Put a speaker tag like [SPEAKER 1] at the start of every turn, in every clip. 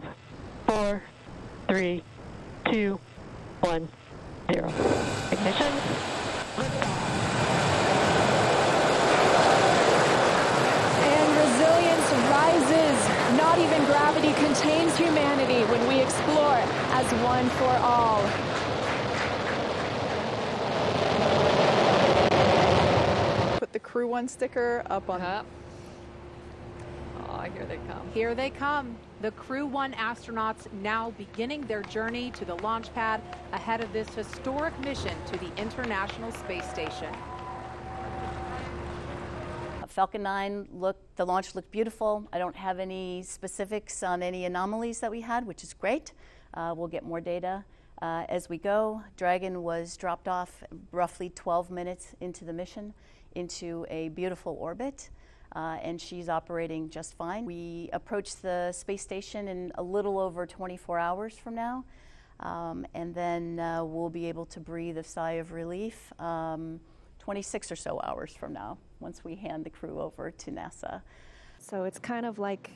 [SPEAKER 1] five, four, three, two, one, zero. Ignition.
[SPEAKER 2] And resilience rises. Not even gravity contains humanity when we explore as one for all.
[SPEAKER 3] Put the Crew One sticker up on.
[SPEAKER 4] Up. Here they come.
[SPEAKER 5] Here they come. The Crew One astronauts now beginning their journey to the launch pad ahead of this historic mission to the International Space Station.
[SPEAKER 6] Falcon 9 looked, the launch looked beautiful. I don't have any specifics on any anomalies that we had, which is great. Uh, we'll get more data uh, as we go. Dragon was dropped off roughly 12 minutes into the mission into a beautiful orbit. Uh, and she's operating just fine. We approach the space station in a little over 24 hours from now, um, and then uh, we'll be able to breathe a sigh of relief um, 26 or so hours from now once we hand the crew over to NASA.
[SPEAKER 2] So it's kind of like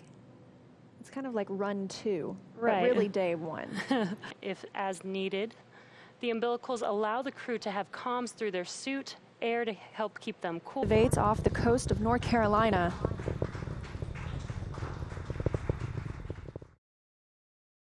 [SPEAKER 2] it's kind of like run two,
[SPEAKER 7] Right.
[SPEAKER 2] but really day one.
[SPEAKER 7] if as needed. The umbilicals allow the crew to have comms through their suit, air to help keep them cool.
[SPEAKER 2] Activates off the coast of North Carolina.